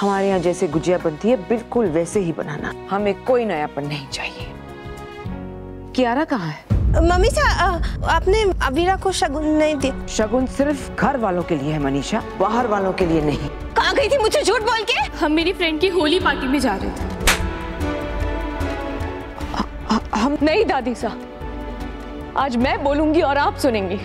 हमारे यहाँ जैसे गुजिया बनती है बिल्कुल वैसे ही बनाना। हमें कोई नयापन नहीं चाहिए। कियारा कहाँ है? मम्मी आपने अबीरा को शगुन नहीं दिया शगुन सिर्फ़ घर वालों के लिए है मनीषा। बाहर वालों के लिए नहीं। कहाँ गई थी मुझे झूठ बोल के? हम मेरी फ्रेंड की होली पार्टी में जा रहे थे। हम नहीं दादी सा। आज मैं बोलूँगी और आप सुनेंगी।